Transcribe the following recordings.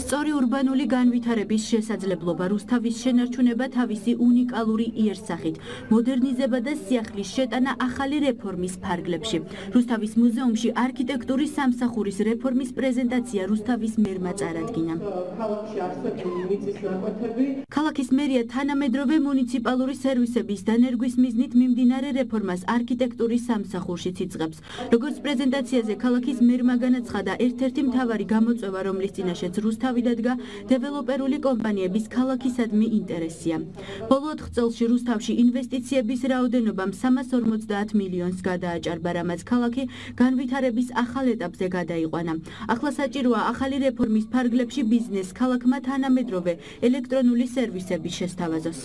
სწორი урბანული განვითარების შესაძლებლობა რუსთავის შენარჩუნება თავისი უნიკალური იერსახით, მოდერნიზება და სიახლის შეტანა ახალი რეფორმის ფარგლებში. რუსთავის მუზეუმში არქიტექტურის სამსახურის რეფორმის პრეზენტაცია რუსთავის მერმა წარადგინა. ქალაქის მერია თანამედროვე მუნიციპალური სერვისების დანერგვის მიზნით მიმდინარე რეფორმას არქიტექტურის სამსახურში ციწყებს. როგორც პრეზენტაციაზე ქალაქის მერმა განაცხადა, ერთ-ერთი მთავარი გამოწვევა, რომლის წინაშეც რუსთავი დადგა, დეველოპერული კომპანიების ქალაქისადმი ინტერესია. ბოლო 4 წელში რუსთავში ინვესტიციების რაოდენობამ 350 მილიონს გადააჭარბა, რამაც ქალაქი განვითარების ახალ ეტაპზე გადაიყვანა. ახლა საჭიროა ახალი რეფორმის ფარგლებში ბიზნეს ქალაქმა თანამედროვე ელექტრონული სერვისები შესთავაზოს.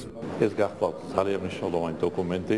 ეს გახლავთ ძალიან მნიშვნელოვანი დოკუმენტი.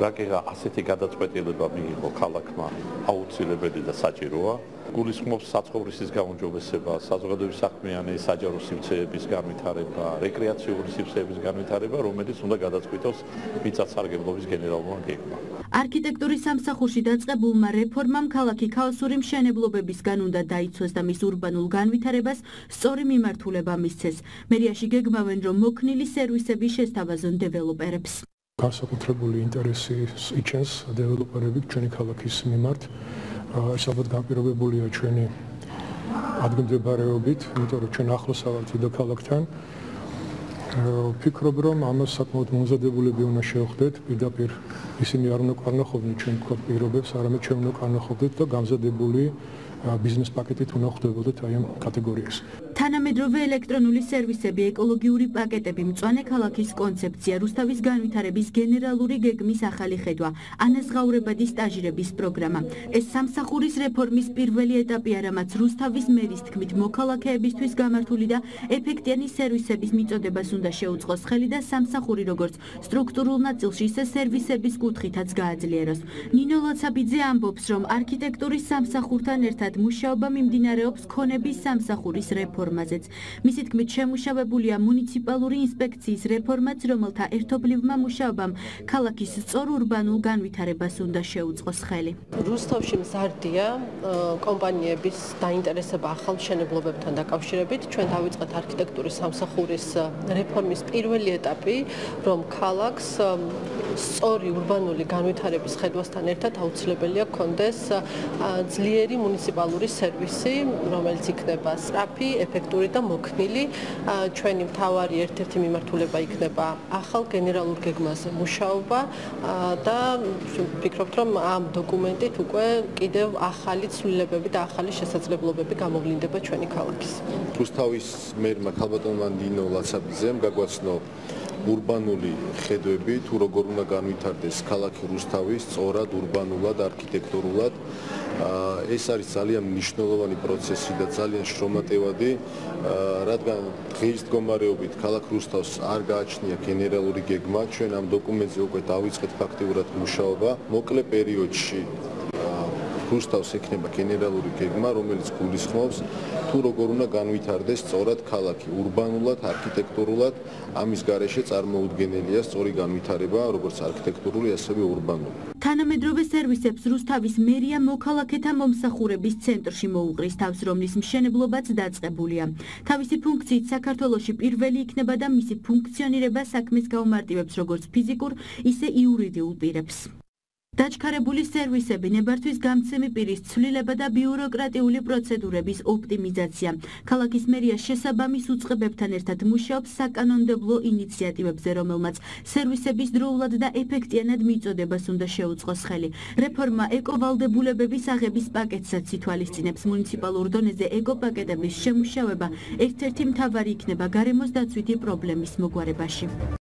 რაკეღა ასეთი გადაწყვეტილება მიიღო ქალაქმა აუცილებელი და საჭიროა. გულისხმობს საცხოვრისის გაუმჯობესება, საზოგადოების საქმიანი საჯარო სივრცეების განვითარება, რეკრეაციული სივრცეების განვითარება, რომელიც უნდა გადაწყვიტოს მიწათსარგებლობის გენერალურმა გეგმა. არქიტექტურის სამსახურში დაწყებულმა რეფორმამ ქალაქი ქაოსური მშენებლობებისგან უნდა დაიცვას და მის урბანულ განვითარებას სწორი მიმართულება მისცეს. მერიაში გეგმავენ, რომ მოქნილი სერვისები შესთავაზონ დეველოპერებს. განსაკუთრებული ინტერესი იჩენს დეველოპერები ჩვენი ქალაქის მიმართ. ეს ალბათ განპირობებულია ჩვენი ადგილმდებარეობით, იმიტომ რომ ჩვენ ახლოს ავართ დედაქალაქთან. ვფიქრობ, რომ ამას საკმაოდ მომზადებულები უნდა შევხვდეთ, პირდაპირ ისინი არ უნდა კარნახობდნენ ჩვენ თქვა პირობებს, არამედ ჩვენ უნდა კარნახობდეთ და გამზადებული ბიზნეს პაკეტით უნდა ხვდებოდეთ აი ამ კატეგორიას. თანამედროვე ელექტრონული სერვისები, ეკოლოგიური პაკეტები, მწვანე ქალაქის კონცეფცია, რუსთავის განვითარების გენერალური გეგმის ახალი ხედვა, ანაზღაურებადი სტაჟირების პროგრამა. ეს სამსახურის რეფორმის პირველი ეტაპია, რამაც რუსთავის მერის თქმით, მოქალაქეებისთვის გამართული და ეფექტიანი სერვისების მიწოდებას უნდა შეუწყოს ხელი და სამსახური როგორც სტრუქტურულ ნაწილში, ისე სერვისების კუთხითაც გააძლიეროს. ნინო ლაცაბიძე ამბობს, რომ არქიტექტურის სამსახურთან ერთად მუშაობა მიმდინარეობს ქონების სამსახურის რეფორმაზეც. მისი თქმით, შემუშავებულია მუნიციპალური ინსპექციის რეფორმაც, რომელთა ერთობლივმა მუშაობამ ქალაქის სწორ урბანულ განვითარებას უნდა შეუწყოს ხელი. რუსთავში მზარდია კომპანიების დაინტერესება ახალ მშენებლობებთან დაკავშირებით. ჩვენ დავიწყეთ არქიტექტურის სამსახურის რეფორმის პირველი ეტაპი, რომ ქალაქს სწორი урბანული განვითარების ხედვასთან ერთად აუცილებელია კონდეს ძლიერი მუნიციპალური სერვისი, რომელიც იქნება სწრაფი, ეფექტური და მოქნილი. ჩვენი მთავარი ერთ-ერთი მიმართულება იქნება ახალ გენერალურ გეგმაზე მუშაობა და ვფიქრობთ, რომ ამ დოკუმენტით უკვე კიდევ ახალი ცვლილებები და ახალი შესაძლებლობები გამოვლინდება ჩვენი ქალაქის. რუსთავის მერმა ქალბატონმა დინო ლაცაბიძემ გაგვაცნო ურბანული ხედვები თუ როგორ უნდა განვითარდეს ქალაქი რუსთავი სწორად урბანულად, არქიტექტურულად. ეს არის ძალიან მნიშვნელოვანი პროცესი და ძალიან შრომატევადი, რადგან დღის მდგომარეობით ქალაქ რუსთავს არ გააჩნია გენერალური გეგმა. ჩვენ ამ დოკუმენტზე უკვე დავიწყეთ ფაქტიურად მუშაობა. მოკლე პერიოდში ქურსტავს ექნება გენერალური გეგმა, რომელიც გულისხმობს თუ როგორ უნდა განვითარდეს სწორად ქალაქი ურბანულად, არქიტექტურულად, ამის გარეშე წარმოუდგენელია სწორი განვითარება, როგორც არქიტექტურული, ასევე ურბანული. თანამედროვე სერვისებს რუსთავის მერია მოქალაქეთა მომსახურების ცენტრში მოუყრის თავს, რომლის მშენებლობაც დაწყებულია. თავისი ფუნქციით საქართველოში პირველი იქნება და მისი ფუნქციონირება საქმეს გაუმარტივებს როგორც ფიზიკურ, ისე იურიდიულ პირებს. დაჩქარებული სერვისები, ნებართვის გამცემი პირის ცვლილება და ბიუროკრატიული პროცედურების ოპტიმიზაცია. ქალაქის მერია შესაბამის უწყებებთან ერთად მუშაობს საკანონმდებლო ინიციატივებზე, რომელმაც სერვისების დროულად და ეფექტიანად მიწოდებას უნდა შეუწყოს ხელი. რეფორმა ეკოვალდებულებების აღების პაკეტსაც ითვალისწინებს. მუნიციპალურ დონეზე ეკოპაკეტების შემუშავება ერთ-ერთი მთავარი იქნება გარემოს დაცვითი პრობლემის მოგვარებაში.